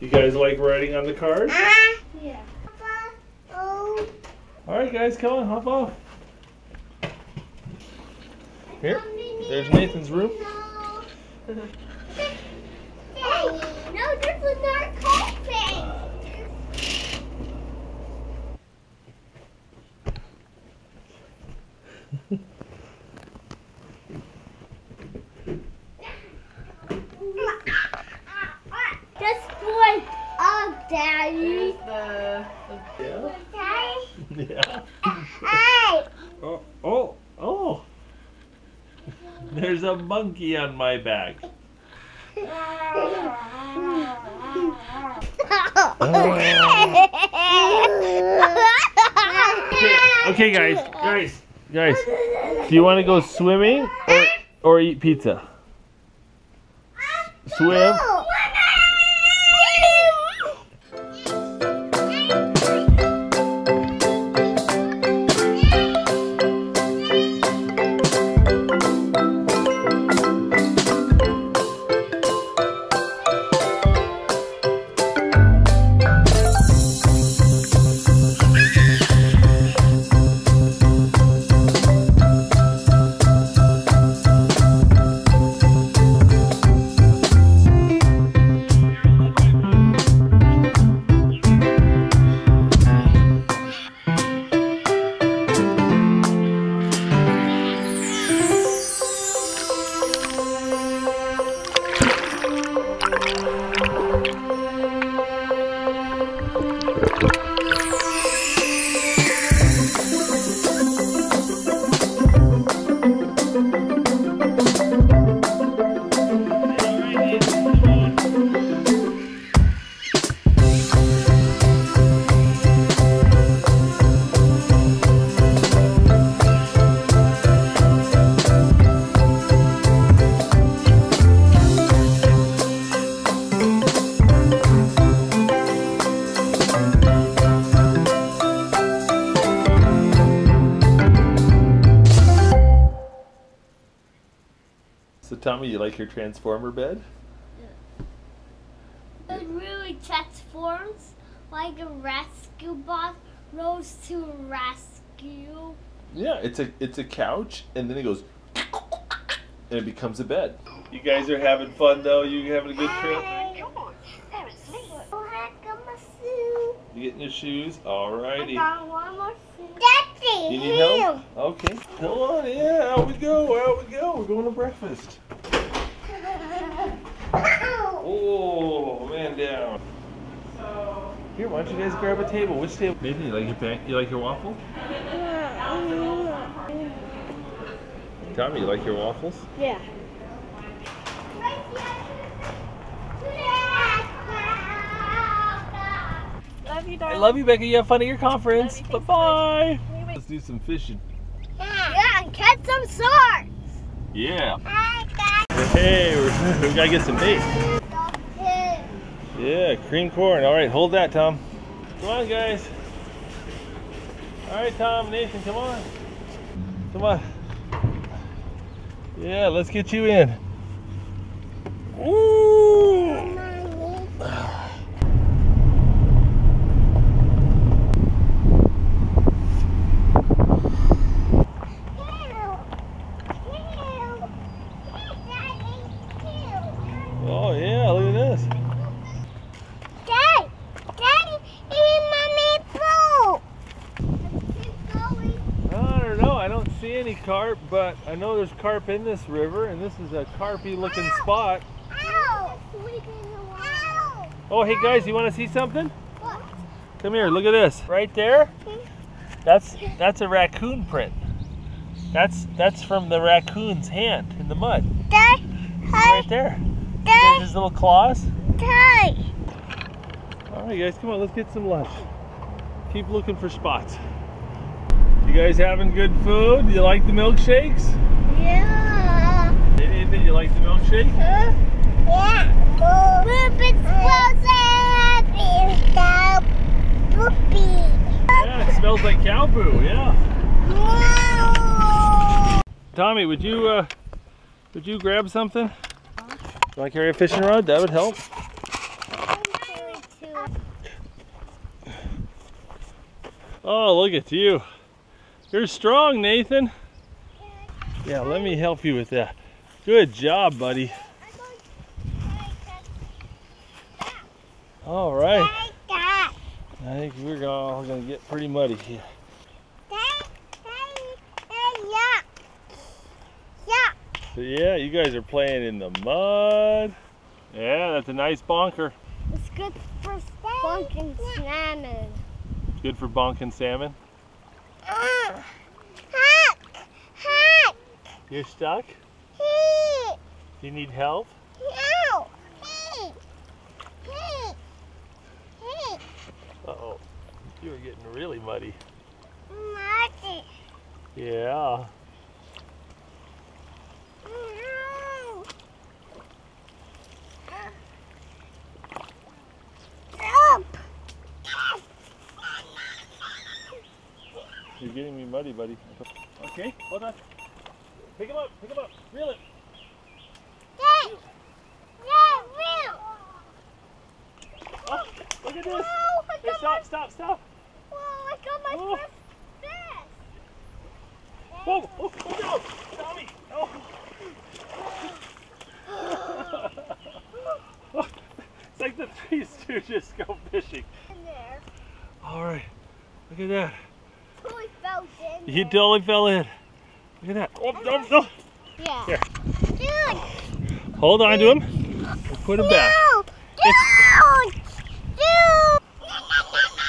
You guys like riding on the cars? Uh-huh. Yeah. Oh, All right, guys, come on, hop off. Here, there's Nathan's room. no. Daddy, no, there's another coffin. Just one up, Daddy. The, Yeah. Daddy. Yeah. Hey. Oh, oh, oh. There's a monkey on my back. Okay, okay, guys, guys, guys. Do you want to go swimming or or eat pizza? Swim. So Tommy, you like your transformer bed? Yeah. It really transforms like a rescue bot rose to rescue. Yeah, it's a it's a couch, and then it goes, and it becomes a bed. You guys are having fun though. You having a good oh trip? Oh, heck, I'm a suit. You getting your shoes? Alrighty. got one more suit. Daddy, You need help? Okay. Come on, yeah, out we go, out we go. We're going to breakfast. Oh, man down. Here, why don't you guys grab a table? Which table? Nathan, you like your pan- you like your waffle? Tommy, you like your waffles? Yeah. love you, I love you, Becca. You have fun at your conference. Love Bye you. bye. Thanks, Let's do some fishing. Yeah, and catch some sharks. Yeah. I Hey, we're, gotta get some bait. Yeah, cream corn. All right, hold that, Tom. Come on, guys. All right, Tom, Nathan, come on. Come on. Yeah, let's get you in. Ooh. Oh yeah, look at this. Daddy, Daddy, eat mommy poo. I don't know. I don't see any carp, but I know there's carp in this river, and this is a carpy looking spot. Ow. Ow. Oh, hey guys, you want to see something? What? Come here, look at this. Right there. That's that's a raccoon print. That's that's from the raccoon's hand in the mud. Dad, Right there. There's his little claws. Dad. All right, guys, come on, let's get some lunch. Keep looking for spots. You guys having good food? You like the milkshakes? Yeah. Nathan, you like the milkshake? Uh, explosion. Stop. Poopy. Yeah, it smells like cow poo. Yeah. Tommy, would you uh, would you grab something? Do I carry a fishing rod? That would help. Oh, look at you. You're strong, Nathan. Yeah, let me help you with that. Good job, buddy. All right. I think we're all going to get pretty muddy here. Yeah, you guys are playing in the mud. Yeah, that's a nice bonker. It's good for bunking salmon. Good for bonking salmon. Uh, hack. Hack. You're stuck? Hey. You need help? No. Hey. Hey. Hey. Uh-oh. You are getting really muddy. Muddy. Yeah. No. Help. You're getting me muddy, buddy. Okay, hold on. Pick him up, pick him up. Reel it. Hey. Yeah, real. Oh, look at this. Oh, whoa, Hey, got stop, stop, stop. Whoa, I got my Oh. first fish. Whoa, oh, oh no. Tommy. Oh. it's like the three stooges go fishing. In there. All right. Look at that. Totally fell in He totally fell in. Look at that. Oh, no, no. Yeah. Here. Dude. Hold on to him. We'll put him back. Dude. Dude.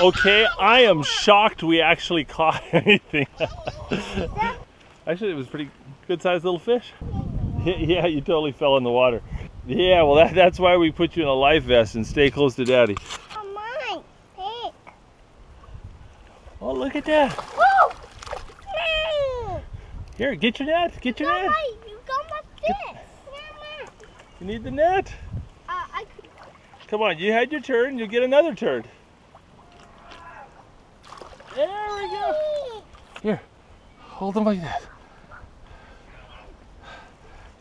Okay, I am shocked we actually caught anything. actually, it was a pretty good sized little fish. Yeah, yeah, you totally fell in the water. Yeah, well, that, that's why we put you in a life vest and stay close to daddy. Come on. Hey. Oh, look at that. Here, get your net. Get your net. Mama, you got my fish. Mama. You need the net. Uh, I could. Come on, you had your turn. You'll get another turn. There we go. Here, hold him like that.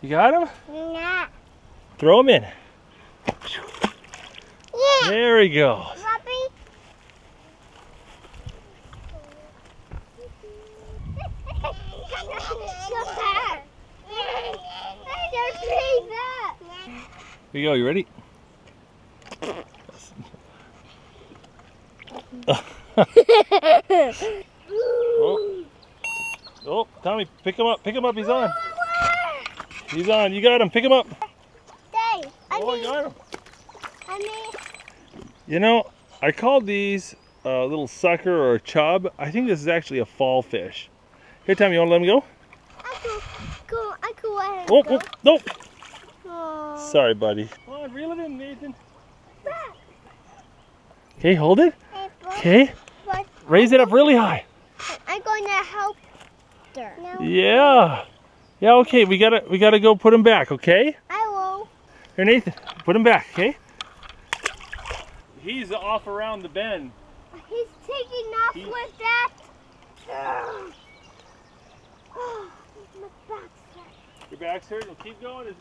You got him? Nah. Throw him in. Yeah. There we goes. Puppy. Come back. They're pretty bad. Here you go. You ready? oh. oh, Tommy, pick him up. Pick him up. He's on. He's on. You got him. Pick him up. Dave, I Oh, got him. I You know, I called these a little sucker or a chub. I think this is actually a fall fish. Here, Tommy, you want to let him go? I could go. I could let him Oh, oh go. oh, nope. Aw. Sorry, buddy. Come on, reel it in, Nathan. Okay, hold it. Okay, raise it up really high. I'm going to help her. No, Yeah. Yeah, okay, we gotta we gotta go put him back, okay? I will. Here, Nathan, put him back, okay? He's off around the bend. He's taking off He- with that. Oh, my back's hurt. Your back's hurt, we'll keep going.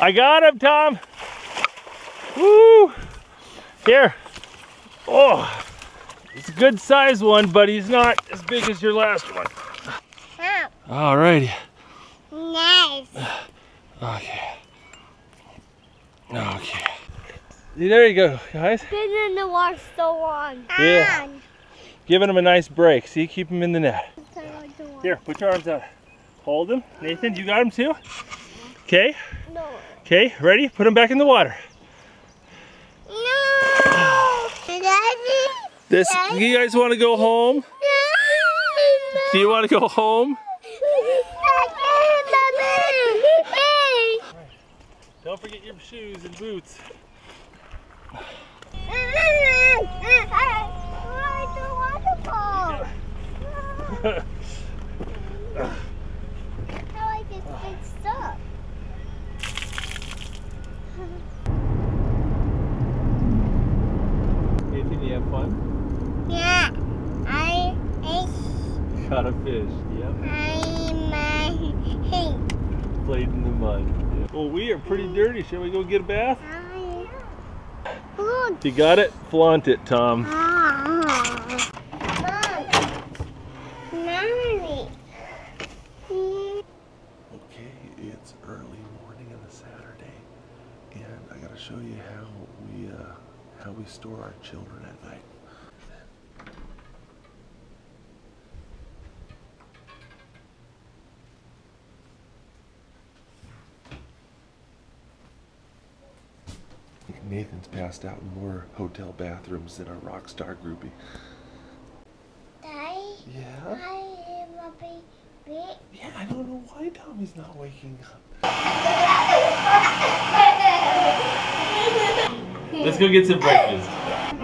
I got him, Tom. Woo! Here. Oh, it's a good size one, but he's not as big as your last one. Wow. All righty. Nice. Okay. Okay. There you go, guys. Been in the water so long. Yeah. Giving him a nice break. See, keep him in the net. Here. Put your arms out. Hold them. Nathan, you got him too? Okay. No. Okay, ready? Put him back in the water. No. Daddy. This, you guys want to go home? No. Do you want to go home? Don't forget your shoes and boots. How I get fixed up. Nathan, you have fun? Yeah, I, I, Caught a fish. Yep. I, my, Played in the mud. Well, we are pretty dirty. Shall we go get a bath? You got it? Flaunt it, Tom. Ah. Mom. Mommy. Mm. Okay, it's early morning on a Saturday, gotta show you how we uh, how we store our children at night. Nathan's passed out in more hotel bathrooms than our rock star groupie. Daddy, Yeah? I am a baby. Yeah, I don't know why Tommy's not waking up. Let's go get some breakfast.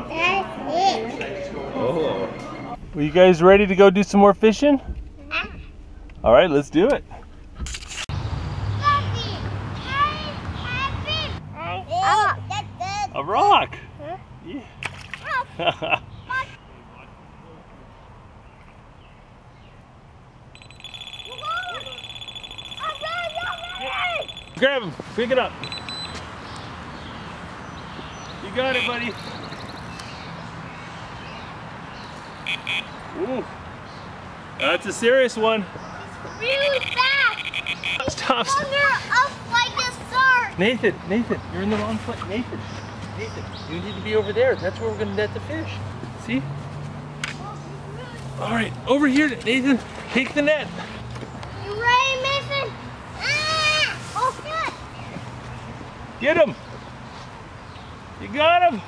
That's it. Oh. Were you guys ready to go do some more fishing? All right, let's do it. Oh, A rock. Huh? Yeah. Grab him. Pick it up. Got it, buddy. Ooh. That's a serious one. really fast. Stop. Like. Nathan, Nathan, you're in the wrong place. Nathan, Nathan, you need to be over there. That's where we're gonna net the fish. See? All right, over here, Nathan. Take the net. You ready, Mason? Ah! Oh, good. Get him. You got him.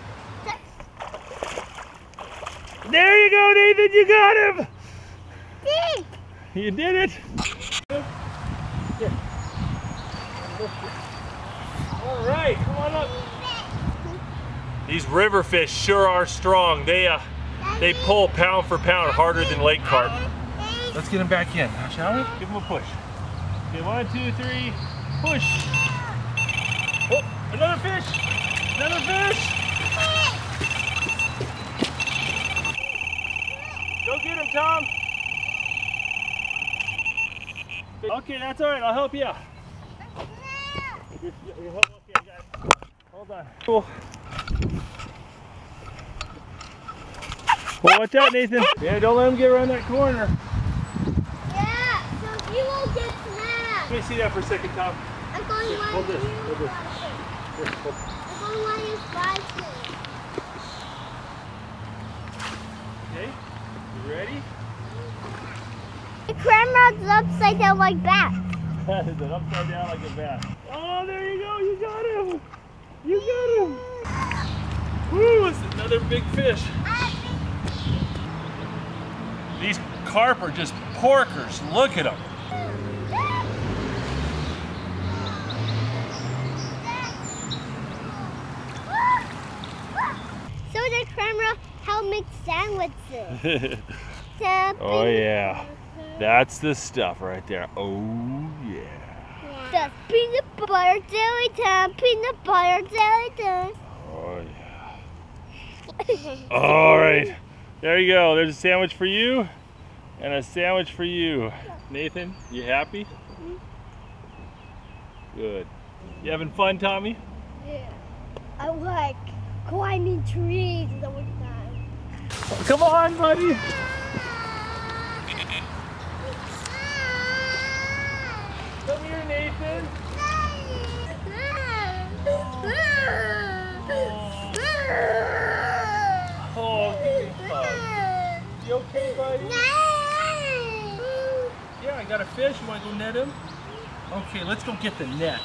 There you go, Nathan. You got him. You did it. All right, come on up. These river fish sure are strong. They uh, they pull pound for pound harder than lake carp. Let's get him back in, shall we? Give him a push. Okay, one, two, three, push. Oh, another fish! Another fish! Go get him, Tom! Okay, that's all right. I'll help you out. You're- you're- hold- okay, I got it. Hold on. Cool. Well, watch out, Nathan. Yeah, don't let him get around that corner. Yeah, so you won't get snapped. Let me see that for a second, Tom. I'm going to hold this, hold this. Here, hold. I'm Okay, you ready? The camera's upside down like that. That is an upside down like a bat. Oh, there you go. You got him. You got him. Woo, it's another big fish. These carp are just porkers. Look at them. Camera help make sandwiches. Oh, yeah. That's the stuff right there. Oh, yeah. The peanut butter jelly time, peanut butter jelly time. Oh, yeah. All right. There you go. There's a sandwich for you and a sandwich for you. Nathan, you happy? Mm-hmm. Good. You having fun, Tommy? Yeah. I like climbing trees all the time. Come on, buddy. Come here, Nathan. Oh, give me a. You okay, buddy? Yeah, I got a fish. You want to go net him? Okay, let's go get the net.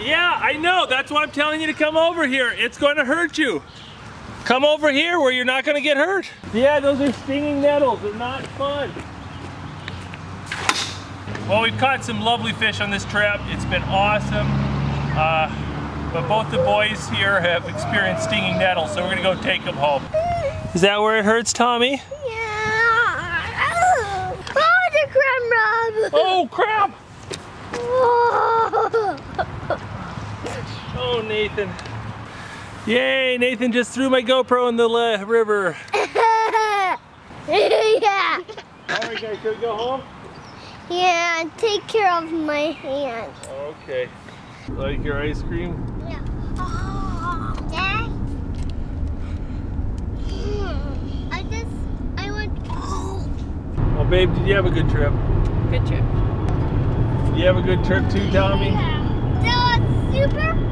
Yeah, I know. That's why I'm telling you to come over here. It's going to hurt you. Come over here where you're not going to get hurt. Yeah, those are stinging nettles. They're not fun. Well, we've caught some lovely fish on this trip. It's been awesome. Uh, but both the boys here have experienced stinging nettles, so we're going to go take them home. Is that where it hurts, Tommy? Yeah. Oh, the camera. Oh, crap! Oh. Oh, Nathan. Yay, Nathan just threw my GoPro in the river. yeah. All right, guys, should we go home? Yeah, take care of my hand. Okay. Like your ice cream? Yeah. Oh, Dad? Hmm, I just, I went, oh. Well, babe, did you have a good trip? Good trip. You have a good trip too, Tommy? That was super, super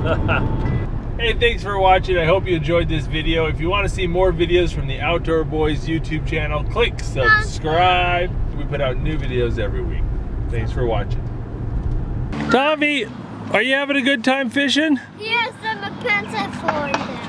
hey, thanks for watching. I hope you enjoyed this video. If you want to see more videos from the Outdoor Boys YouTube channel, click subscribe. We put out new videos every week. Thanks for watching. Tommy, are you having a good time fishing? Yes, I'm a pencil. Yeah.